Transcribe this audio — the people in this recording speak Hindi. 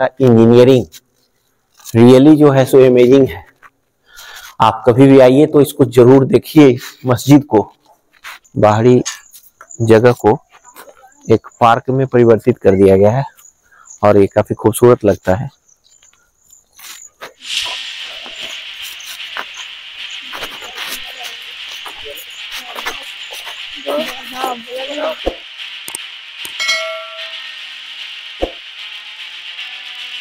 इंजीनियरिंग रियली जो है सो अमेजिंग है आप कभी भी आइए तो इसको ज़रूर देखिए, मस्जिद को, बाहरी जगह को, एक पार्क में परिवर्तित कर दिया गया है और ये काफ़ी खूबसूरत लगता है Yeah.